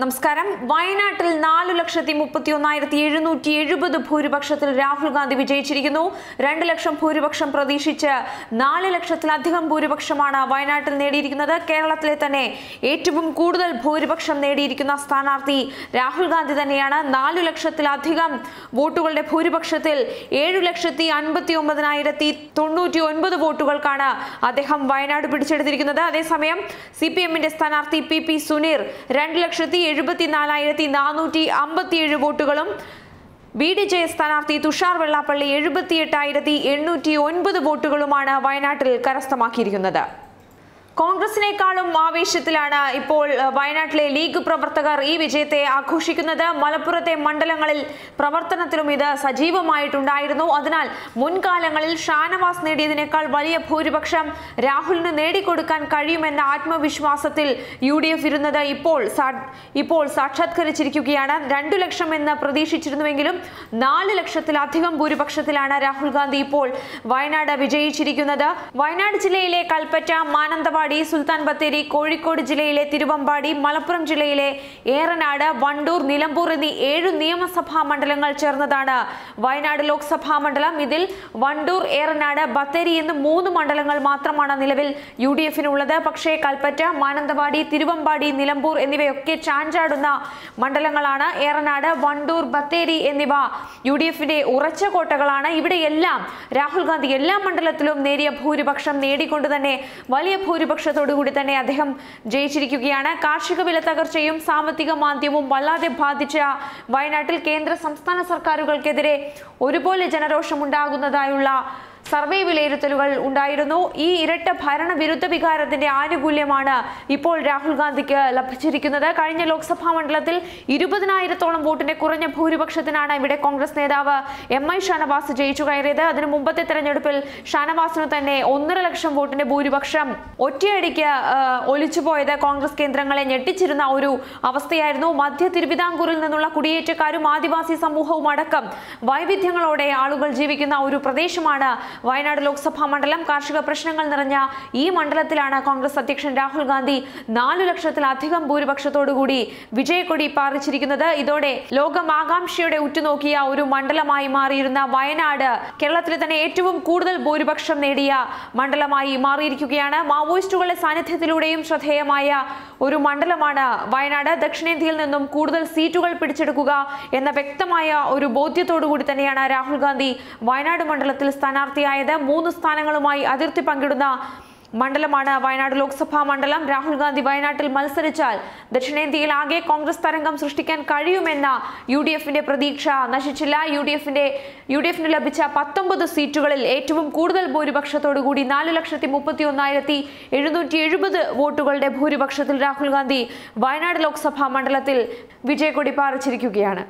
നമസ്കാരം. വയനാട്ടിൽ നാലു ലക്ഷത്തി മുപ്പത്തി ഒന്നായിരത്തി എഴുന്നൂറ്റി എഴുപത് ഭൂരിപക്ഷത്തിൽ രാഹുൽ ഗാന്ധി വിജയിച്ചിരിക്കുന്നു. രണ്ട് ലക്ഷം ഭൂരിപക്ഷം പ്രതീക്ഷിച്ച് നാല് ലക്ഷത്തിലധികം ഭൂരിപക്ഷമാണ് വയനാട്ടിൽ നേടിയിരിക്കുന്നത്. കേരളത്തിലെ തന്നെ ഏറ്റവും കൂടുതൽ ഭൂരിപക്ഷം നേടിയിരിക്കുന്ന സ്ഥാനാർത്ഥി രാഹുൽ ഗാന്ധി തന്നെയാണ്. നാലു ലക്ഷത്തിലധികം വോട്ടുകളുടെ ഭൂരിപക്ഷത്തിൽ ഏഴു ലക്ഷത്തി അൻപത്തി ഒമ്പതിനായിരത്തി തൊണ്ണൂറ്റി ഒൻപത് വോട്ടുകൾക്കാണ് അദ്ദേഹം വയനാട് പിടിച്ചെടുത്തിരിക്കുന്നത്. അതേസമയം സി പി എമ്മിന്റെ സ്ഥാനാർത്ഥി പി പി സുനീർ രണ്ട് ലക്ഷത്തി എഴുപത്തിനാലായിരത്തി നാനൂറ്റി അമ്പത്തിയേഴ് വോട്ടുകളും. ബി ഡി ജെ സ്ഥാനാർത്ഥി തുഷാർ വെള്ളാപ്പള്ളി എഴുപത്തി എട്ടായിരത്തി എണ്ണൂറ്റി ഒൻപത് വോട്ടുകളുമാണ് വയനാട്ടിൽ കരസ്ഥമാക്കിയിരിക്കുന്നത്. കോൺഗ്രസിനേക്കാളും ആവേശത്തിലാണ് ഇപ്പോൾ വയനാട്ടിലെ ലീഗ് പ്രവർത്തകർ ഈ വിജയത്തെ ആഘോഷിക്കുന്നത്. മലപ്പുറത്തെ മണ്ഡലങ്ങളിൽ പ്രവർത്തനത്തിലും ഇത് സജീവമായിട്ടുണ്ടായിരുന്നു. അതിനാൽ മുൻകാലങ്ങളിൽ ഷാനവാസ് നേടിയതിനേക്കാൾ വലിയ ഭൂരിപക്ഷം രാഹുലിന് നേടിക്കൊടുക്കാൻ കഴിയുമെന്ന ആത്മവിശ്വാസത്തിൽ യു ഡി എഫ് ഇരുന്നത് ഇപ്പോൾ ഇപ്പോൾ സാക്ഷാത്കരിച്ചിരിക്കുകയാണ്. രണ്ടു ലക്ഷം എന്ന് പ്രതീക്ഷിച്ചിരുന്നുവെങ്കിലും നാല് ലക്ഷത്തിലധികം ഭൂരിപക്ഷത്തിലാണ് രാഹുൽ ഗാന്ധി ഇപ്പോൾ വയനാട് വിജയിച്ചിരിക്കുന്നത്. വയനാട് ജില്ലയിലെ കൽപ്പറ്റ മാനന്തവാടി സുൽത്താൻ ബത്തേരി കോഴിക്കോട് ജില്ലയിലെ തിരുവമ്പാടി മലപ്പുറം ജില്ലയിലെ ഏറനാട് വണ്ടൂർ നിലമ്പൂർ എന്നീ ഏഴ് നിയമസഭാ മണ്ഡലങ്ങൾ ചേർന്നതാണ്. വയനാട് ലോക്സഭാ മണ്ഡലം. ഇതിൽ വണ്ടൂർ ഏറനാട് ബത്തേരി എന്ന് മൂന്ന് മണ്ഡലങ്ങൾ മാത്രമാണ് നിലവിൽ യു ഡി എഫിനുള്ളത് പക്ഷേ കൽപ്പറ്റ മാനന്തവാടി തിരുവമ്പാടി നിലമ്പൂർ എന്നിവയൊക്കെ ചാഞ്ചാടുന്ന മണ്ഡലങ്ങളാണ് ഏറനാട് വണ്ടൂർ ബത്തേരി എന്നിവ. യു ഡി എഫിന്റെ ഉറച്ച കോട്ടകളാണ്. ഇവിടെയെല്ലാം രാഹുൽ ഗാന്ധി എല്ലാ മണ്ഡലത്തിലും നേരിയ ഭൂരിപക്ഷം നേടിക്കൊണ്ട് തന്നെ വലിയ ഭൂരിപക്ഷത്തോടു കൂടി തന്നെ അദ്ദേഹം ജയിച്ചിരിക്കുകയാണ്. കാർഷിക വില തകർച്ചയും സാമ്പത്തിക മാന്ദ്യവും വല്ലാതെ ബാധിച്ച വയനാട്ടിൽ കേന്ദ്ര സംസ്ഥാന സർക്കാരുകൾക്കെതിരെ ഒരുപോലെ ജനരോഷമുണ്ടാകുന്നതായുള്ള സർവേ വിലയിരുത്തലുകൾ ഉണ്ടായിരുന്നു. ഈ ഇരട്ട ഭരണവിരുദ്ധ വികാരത്തിന്റെ ആനുകൂല്യമാണ് ഇപ്പോൾ രാഹുൽ ഗാന്ധിക്ക് ലഭിച്ചിരിക്കുന്നത്. കഴിഞ്ഞ ലോക്സഭാ മണ്ഡലത്തിൽ ഇരുപതിനായിരത്തോളം വോട്ടിന്റെ കുറഞ്ഞ ഭൂരിപക്ഷത്തിനാണ് ഇവിടെ കോൺഗ്രസ് നേതാവ് എം ഐ ഷാനവാസ് ജയിച്ചു കയറിയത്. അതിനു മുമ്പത്തെ തെരഞ്ഞെടുപ്പിൽ ഷാനവാസിന് തന്നെ ഒന്നര ലക്ഷം വോട്ടിന്റെ ഭൂരിപക്ഷം ഒറ്റയടിക്ക് ഒലിച്ചുപോയത് കോൺഗ്രസ് കേന്ദ്രങ്ങളെ ഞെട്ടിച്ചിരുന്ന ഒരു അവസ്ഥയായിരുന്നു. മധ്യ തിരുവിതാംകൂറിൽ നിന്നുള്ള കുടിയേറ്റക്കാരും ആദിവാസി സമൂഹവും അടക്കം വൈവിധ്യങ്ങളോടെ ആളുകൾ ജീവിക്കുന്ന ഒരു പ്രദേശമാണ് വയനാട് ലോക്സഭാ മണ്ഡലം കാർഷിക പ്രശ്നങ്ങൾ നിറഞ്ഞ ഈ മണ്ഡലത്തിലാണ് കോൺഗ്രസ് അധ്യക്ഷൻ രാഹുൽ ഗാന്ധി നാലു ലക്ഷത്തിലധികം ഭൂരിപക്ഷത്തോടുകൂടി വിജയക്കൊടി പാറിച്ചിരിക്കുന്നത്. ഇതോടെ ലോകം ആകാംക്ഷയുടെ ഉറ്റുനോക്കിയ ഒരു മണ്ഡലമായി മാറിയിരുന്ന വയനാട് കേരളത്തിലെ തന്നെ ഏറ്റവും കൂടുതൽ ഭൂരിപക്ഷം നേടിയ മണ്ഡലമായി മാറിയിരിക്കുകയാണ്. മാവോയിസ്റ്റുകളുടെ സാന്നിധ്യത്തിലൂടെയും ശ്രദ്ധേയമായ ഒരു മണ്ഡലമാണ് വയനാട്. ദക്ഷിണേന്ത്യയിൽ നിന്നും കൂടുതൽ സീറ്റുകൾ പിടിച്ചെടുക്കുക എന്ന വ്യക്തമായ ഒരു ബോധ്യത്തോടു കൂടി തന്നെയാണ് രാഹുൽ ഗാന്ധി വയനാട് മണ്ഡലത്തിൽ സ്ഥാനാർത്ഥിയായത് മൂന്ന് സ്ഥാനങ്ങളുമായി അതിർത്തി പങ്കിടുന്ന മണ്ഡലമാണ് വയനാട് ലോക്സഭാ മണ്ഡലം. രാഹുൽ ഗാന്ധി വയനാട്ടിൽ മത്സരിച്ചാൽ ദക്ഷിണേന്ത്യയിൽ ആകെ കോൺഗ്രസ് തരംഗം സൃഷ്ടിക്കാൻ കഴിയുമെന്ന യു ഡി എഫിന്റെ പ്രതീക്ഷ നശിച്ചില്ല. യു ഡി എഫിന്റെ യു ഡി എഫിന് ലഭിച്ച പത്തൊമ്പത് സീറ്റുകളിൽ ഏറ്റവും കൂടുതൽ ഭൂരിപക്ഷത്തോടുകൂടി നാല് ലക്ഷത്തി മുപ്പത്തി ഒന്നായിരത്തി എഴുന്നൂറ്റി എഴുപത് വോട്ടുകളുടെ ഭൂരിപക്ഷത്തിൽ രാഹുൽ ഗാന്ധി വയനാട് ലോക്സഭാ മണ്ഡലത്തിൽ വിജയക്കൊടി പാറിച്ചിരിക്കുകയാണ്.